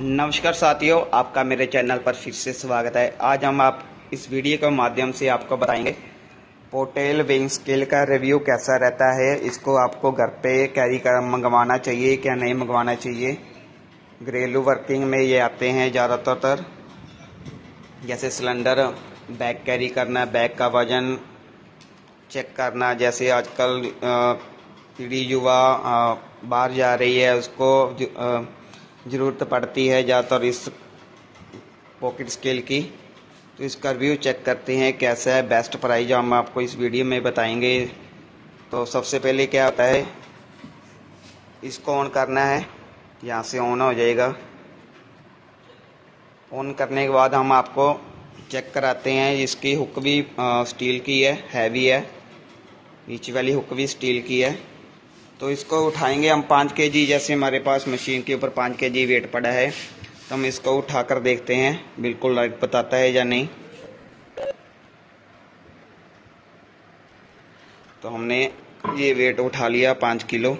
नमस्कार साथियों, आपका मेरे चैनल पर फिर से स्वागत है। आज हम आप इस वीडियो के माध्यम से आपको बताएँगे पोटेल विंग स्केल का रिव्यू कैसा रहता है, इसको आपको घर पे कैरी कर मंगवाना चाहिए क्या नहीं मंगवाना चाहिए? घरेलू वर्किंग में ये आते हैं ज़्यादातर। जैसे सिलेंडर, बैग कैरी करना, बैग का वज़न चेक करना, जैसे आजकल पीढ़ी युवा बाहर जा रही है, उसको ज़रूरत पड़ती है ज़्यादातर इस पॉकेट स्केल की। तो इसका रिव्यू चेक करते हैं कैसा है बेस्ट प्राइस जो हम आपको इस वीडियो में बताएँगे। तो सबसे पहले क्या होता है, इसको ऑन करना है, यहाँ से ऑन हो जाएगा। ऑन करने के बाद हम आपको चेक कराते हैं, इसकी हुक भी स्टील की है हैवी है। नीचे वाली हुक भी स्टील की है। तो इसको उठाएँगे हम पाँच के जी जैसे हमारे पास मशीन के ऊपर पाँच के जी वेट पड़ा है। तो हम इसको उठाकर देखते हैं, बिल्कुल राइट बताता है या नहीं। तो हमने ये वेट उठा लिया पाँच किलो।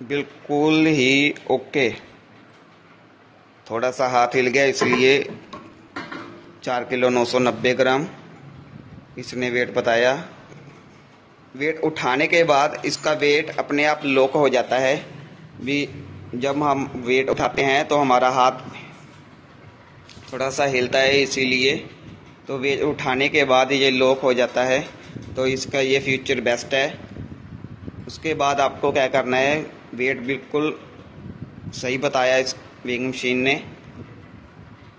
बिल्कुल ही ओके। थोड़ा सा हाथ हिल गया, इसलिए चार किलो नौ सौ नब्बे ग्राम। इसने वेट बताया। वेट उठाने के बाद इसका वेट अपने आप लोक हो जाता है। भी जब हम वेट उठाते हैं तो हमारा हाथ थोड़ा सा हिलता है इसीलिए। तो वेट उठाने के बाद ये लॉक हो जाता है। तो इसका ये फ्यूचर बेस्ट है। उसके बाद आपको क्या करना है? वेट बिल्कुल सही बताया इस वेइंग मशीन ने।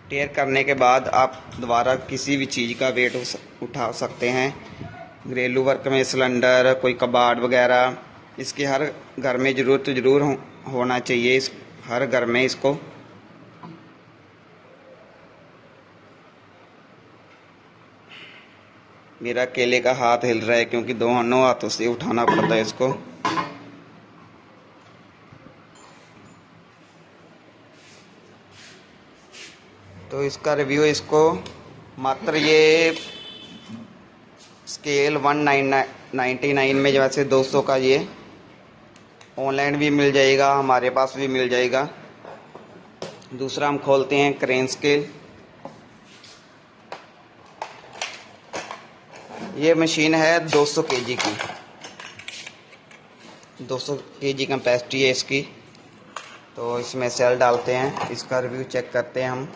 टेयर करने के बाद आप दोबारा किसी भी चीज़ का वेट उठा सकते हैं। घरेलू वर्क में सिलेंडर कोई कबाड़ वगैरह इसके हर घर में ज़रूरत तो ज़रूर हो, होना चाहिए इस हर घर में इसको। मेरा केले का हाथ हिल रहा है क्योंकि दोनों हाथों से उठाना पड़ता है इसको। तो इसका रिव्यू इसको। मात्र ये scale one nine ninety nine में वैसे दो सौ का ये ऑनलाइन भी मिल जाएगा, हमारे पास भी मिल जाएगा। दूसरा हम खोलते हैं क्रेन स्केल। ये मशीन है 200 केजी की। 200 केजी कैपेसिटी है इसकी। तो इसमें सेल डालते हैं, इसका रिव्यू चेक करते हैं हम।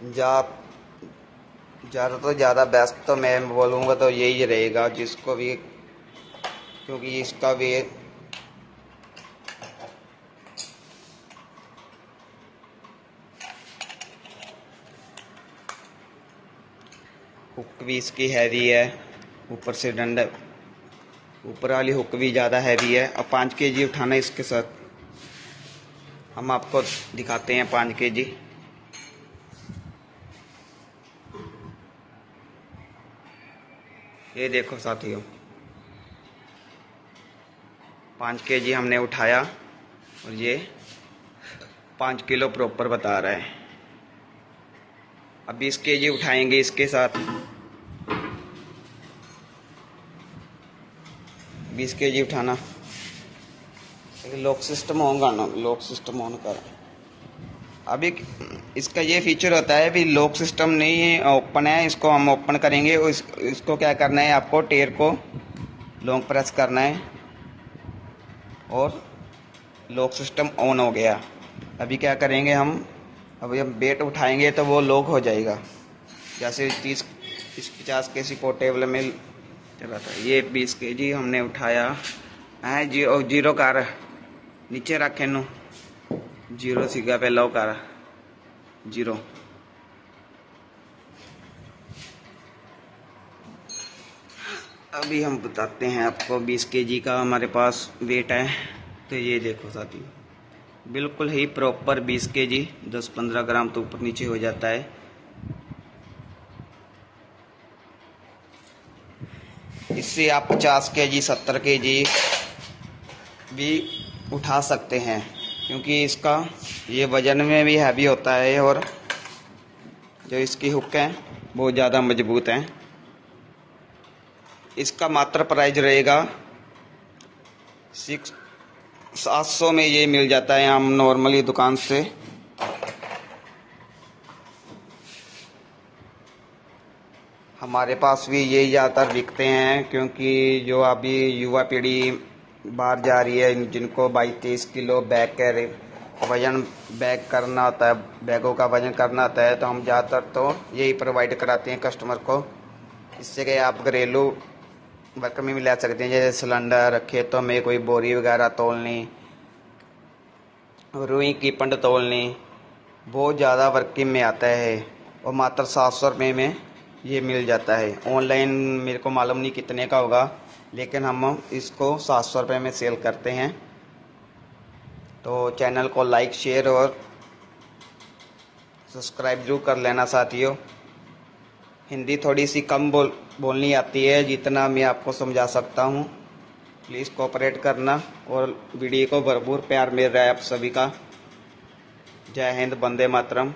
जा ज़्यादा तो ज़्यादा बेस्ट तो मैं बोलूँगा तो यही रहेगा, जिसको भी, क्योंकि इसका भी हुक भी इसकी हैवी है, ऊपर से डंडा, ऊपर वाली हुक भी ज़्यादा हैवी है। और पाँच के जी उठाना इसके साथ। हम आपको दिखाते हैं पाँच के जी ये देखो साथियों, पाँच के जी हमने उठाया और ये पाँच किलो प्रॉपर बता रहा है। अब बीस के जी उठाएँगे इसके साथ। बीस के जी उठाना। लॉक सिस्टम होगा ना, लॉक सिस्टम ऑन कर। अभी इसका ये फीचर होता है भी लॉक सिस्टम नहीं है ओपन है इसको हम ओपन करेंगे इस, इसको क्या करना है आपको टेयर को लॉन्ग प्रेस करना है और लॉक सिस्टम ऑन हो गया। अभी क्या करेंगे हम अभी हम बेट उठाएँगे तो वो लॉक हो जाएगा। जैसे तीस तीस पचास के सी पोर्टेबल में चला था ये बीस के जी हमने उठाया है ज़ीरो ज़ीरो कार नीचे रखे नु। ज़ीरो सीगा पे लो कर। ज़ीरो। अभी हम बताते हैं आपको 20 केजी का हमारे पास वेट है। तो ये देखो साथी। बिल्कुल ही प्रॉपर 20 केजी 10-15 ग्राम तो ऊपर नीचे हो जाता है। इससे आप 50 केजी 70 केजी भी उठा सकते हैं। क्योंकि इसका ये वज़न में भी हैवी होता है और जो इसकी हुक हैं बहुत ज़्यादा मज़बूत हैं। इसका मात्र प्राइस रहेगा सिक्स सात सौ में ये मिल जाता है हम नॉर्मली दुकान से। हमारे पास भी ये ज़्यादातर बिकते हैं क्योंकि जो अभी युवा पीढ़ी बाहर जा रही है जिनको बाईस तेईस किलो बैग कर वज़न बैग करना होता है, बैगों का वज़न करना होता है तो हम ज़्यादातर तो यही प्रोवाइड कराते हैं कस्टमर को। इससे कि आप घरेलू वर्क में भी ले सकते हैं, जैसे सिलेंडर खेतों में कोई बोरी वगैरह तोलनी, रुई की पंड तोलनी, बहुत ज़्यादा वर्किंग में आता है, और मात्र सात सौ रुपये में ये मिल जाता है। ऑनलाइन मेरे को मालूम नहीं कितने का होगा। लेकिन हम इसको सात सौ रुपये में सेल करते हैं। तो चैनल को लाइक, शेयर और सब्सक्राइब ज़रूर कर लेना साथियों। हिंदी थोड़ी सी कम बोल, बोलनी आती है, जितना मैं आपको समझा सकता हूँ। प्लीज़ कोऑपरेट करना और वीडियो को भरपूर प्यार मिल रहा है आप सभी का। जय हिंद बंदे मातरम।